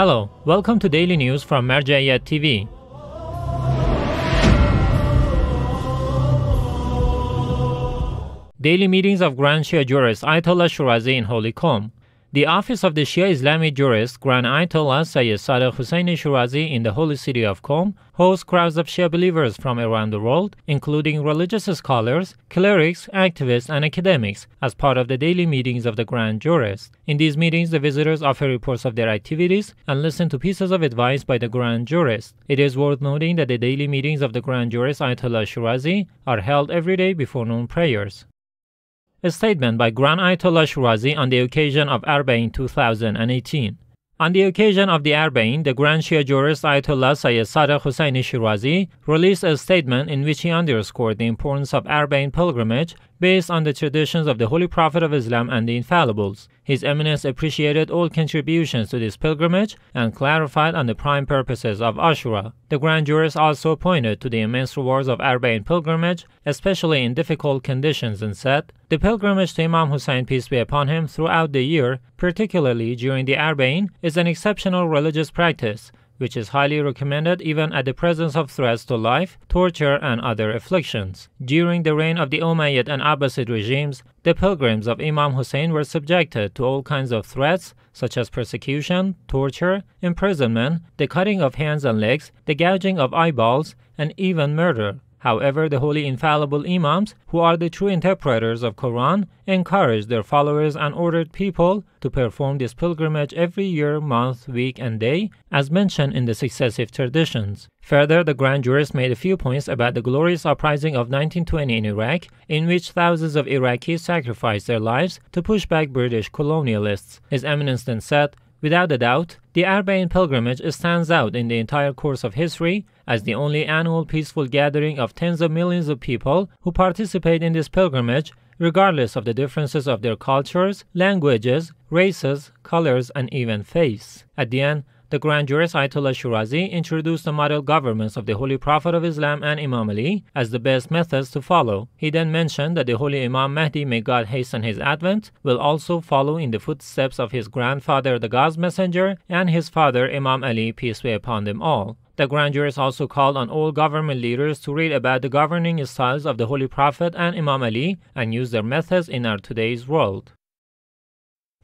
Hello, welcome to Daily News from Marja'iyat TV. Daily meetings of Grand Shia jurist Ayatollah Shirazi in Holy Qom. The office of the Shia Islamic jurist Grand Ayatollah Sayyid Sadiq Husseini Shirazi in the holy city of Qom hosts crowds of Shia believers from around the world, including religious scholars, clerics, activists, and academics, as part of the daily meetings of the Grand Jurist. In these meetings, the visitors offer reports of their activities and listen to pieces of advice by the Grand Jurist. It is worth noting that the daily meetings of the Grand Jurist Ayatollah Shirazi are held every day before noon prayers. A statement by Grand Ayatollah Shirazi on the occasion of Arbaeen 2018. On the occasion of the Arbaeen, the Grand Shia jurist Ayatollah Sayyid Sadiq Husseini Shirazi released a statement in which he underscored the importance of Arbaeen pilgrimage based on the traditions of the Holy Prophet of Islam and the Infallibles. His Eminence appreciated all contributions to this pilgrimage and clarified on the prime purposes of Ashura. The Grand Jurist also pointed to the immense rewards of Arbaeen pilgrimage, especially in difficult conditions, and said, The pilgrimage to Imam Hussein, peace be upon him, throughout the year, particularly during the Arbaeen, is an exceptional religious practice which is highly recommended even at the presence of threats to life, torture, and other afflictions. During the reign of the Umayyad and Abbasid regimes, the pilgrims of Imam Hussein were subjected to all kinds of threats, such as persecution, torture, imprisonment, the cutting of hands and legs, the gouging of eyeballs, and even murder. However, the holy infallible imams, who are the true interpreters of Quran, encouraged their followers and ordered people to perform this pilgrimage every year, month, week, and day, as mentioned in the successive traditions. Further, the Grand Jurist made a few points about the glorious uprising of 1920 in Iraq, in which thousands of Iraqis sacrificed their lives to push back British colonialists. His Eminence then said, Without a doubt, the Arbaeen pilgrimage stands out in the entire course of history as the only annual peaceful gathering of tens of millions of people who participate in this pilgrimage regardless of the differences of their cultures, languages, races, colors, and even faiths. At the end, the Grand Jurist Ayatollah Shirazi introduced the model governments of the Holy Prophet of Islam and Imam Ali as the best methods to follow. He then mentioned that the Holy Imam Mahdi, may God hasten his advent, will also follow in the footsteps of his grandfather, the God's Messenger, and his father, Imam Ali, peace be upon them all. The Grand Jurist also called on all government leaders to read about the governing styles of the Holy Prophet and Imam Ali and use their methods in our today's world.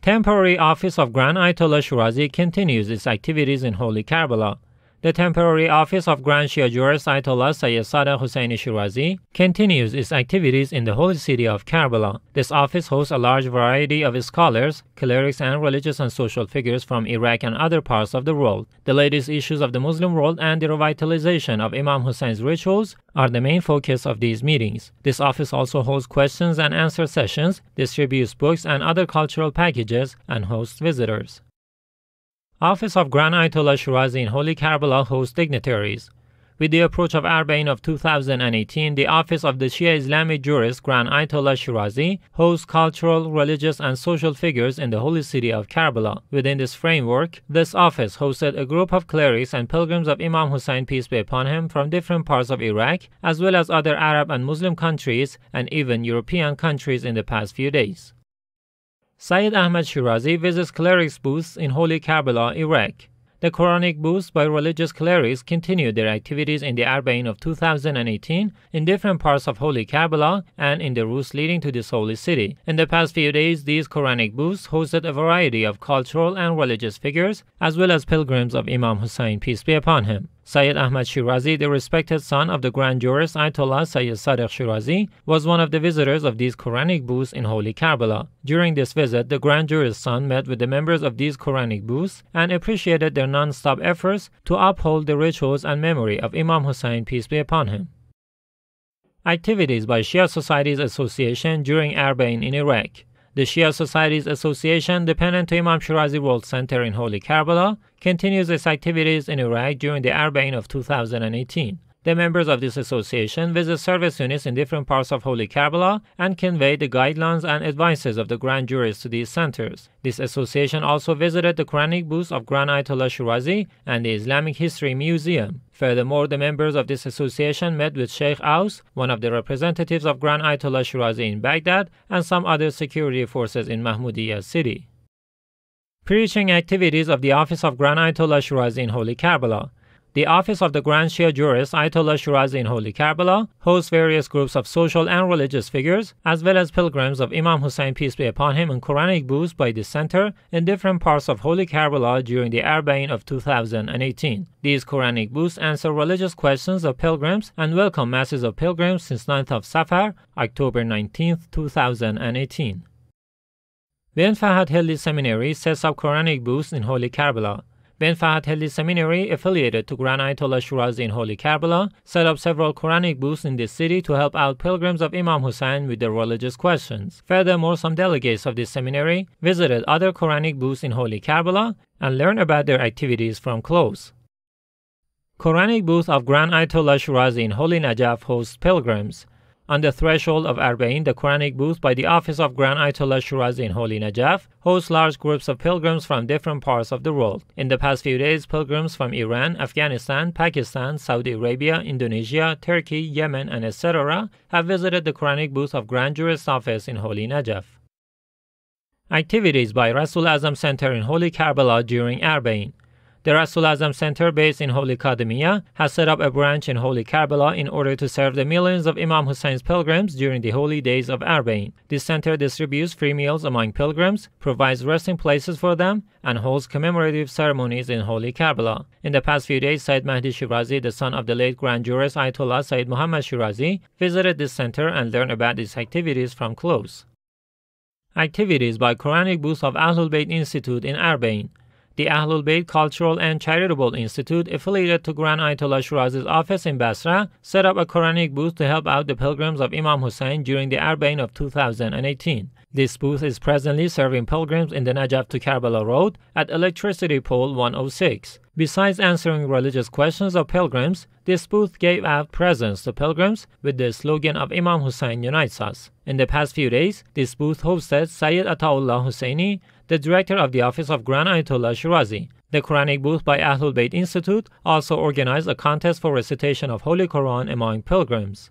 Temporary office of Grand Ayatollah Shirazi continues its activities in Holy Karbala. The temporary office of Grand Shia Jurist Ayatollah Sayyid Sadiq Hussein Shirazi continues its activities in the holy city of Karbala. This office hosts a large variety of scholars, clerics, and religious and social figures from Iraq and other parts of the world. The latest issues of the Muslim world and the revitalization of Imam Hussein's rituals are the main focus of these meetings. This office also holds questions and answer sessions, distributes books and other cultural packages, and hosts visitors. Office of Grand Ayatollah Shirazi in Holy Karbala hosts dignitaries. With the approach of Arbaeen of 2018, the office of the Shia Islamic jurist Grand Ayatollah Shirazi hosts cultural, religious, and social figures in the holy city of Karbala. Within this framework, this office hosted a group of clerics and pilgrims of Imam Hussein, peace be upon him, from different parts of Iraq, as well as other Arab and Muslim countries and even European countries in the past few days. Sayyid Ahmad Shirazi visits clerics' booths in Holy Karbala, Iraq. The Quranic booths by religious clerics continued their activities in the Arbaeen of 2018 in different parts of Holy Karbala and in the routes leading to this holy city. In the past few days, these Quranic booths hosted a variety of cultural and religious figures, as well as pilgrims of Imam Hussein, peace be upon him. Sayyid Ahmad Shirazi, the respected son of the Grand Jurist Ayatollah Sayyid Sadiq Shirazi, was one of the visitors of these Quranic booths in Holy Karbala. During this visit, the Grand Jurist's son met with the members of these Quranic booths and appreciated their non-stop efforts to uphold the rituals and memory of Imam Hussein, peace be upon him. Activities by Shia Societies Association during Arbaeen in Iraq. The Shia Societies Association, dependent to Imam Shirazi World Center in Holy Karbala, continues its activities in Iraq during the Arbaeen of 2018. The members of this association visit service units in different parts of Holy Karbala and convey the guidelines and advices of the Grand Jurist to these centers. This association also visited the Quranic booths of Grand Ayatollah Shirazi and the Islamic History Museum. Furthermore, the members of this association met with Sheikh Aus, one of the representatives of Grand Ayatollah Shirazi in Baghdad, and some other security forces in Mahmudiyah city. Preaching activities of the Office of Grand Ayatollah Shirazi in Holy Karbala. The Office of the Grand Shia Jurist Ayatollah Shirazi in Holy Karbala hosts various groups of social and religious figures, as well as pilgrims of Imam Hussein peace be upon him in Quranic booths by the center in different parts of Holy Karbala during the Arbaeen of 2018. These Quranic booths answer religious questions of pilgrims and welcome masses of pilgrims since 9th of Safar, October 19, 2018. Bin Fahad Hilli Seminary sets up Quranic booths in Holy Karbala. Bin Fahad Hilli Seminary, affiliated to Grand Ayatollah Shirazi in Holy Karbala, set up several Quranic booths in this city to help out pilgrims of Imam Hussein with their religious questions. Furthermore, some delegates of this seminary visited other Quranic booths in Holy Karbala and learned about their activities from close. Quranic booth of Grand Ayatollah Shirazi in Holy Najaf hosts pilgrims. On the threshold of Arbaeen, the Quranic booth by the Office of Grand Ayatollah Shirazi in Holy Najaf hosts large groups of pilgrims from different parts of the world. In the past few days, pilgrims from Iran, Afghanistan, Pakistan, Saudi Arabia, Indonesia, Turkey, Yemen, and etc. have visited the Quranic booth of Grand Jurist Office in Holy Najaf. Activities by Rasul Azam Center in Holy Karbala during Arbaeen. The Rasul Azam Center, based in Holy Kadimiya, has set up a branch in Holy Karbala in order to serve the millions of Imam Hussein's pilgrims during the holy days of Arbaeen. This center distributes free meals among pilgrims, provides resting places for them, and holds commemorative ceremonies in Holy Karbala. In the past few days, Sayyid Mahdi Shirazi, the son of the late Grand Jurist Ayatollah Sayyid Muhammad Shirazi, visited this center and learned about its activities from close. Activities by Quranic Booth of Ahlul Bayt Institute in Arbaeen. The Ahlul Bayt Cultural and Charitable Institute, affiliated to Grand Ayatollah Shirazi's office in Basra, set up a Quranic booth to help out the pilgrims of Imam Hussein during the Arbaeen of 2018. This booth is presently serving pilgrims in the Najaf to Karbala Road at Electricity Pole 106. Besides answering religious questions of pilgrims, this booth gave out presents to pilgrims with the slogan of Imam Hussein unites us. In the past few days, this booth hosted Sayyid Ataullah Husseini, the director of the Office of Grand Ayatollah Shirazi. The Quranic booth by Ahlul Bayt Institute also organized a contest for recitation of Holy Quran among pilgrims.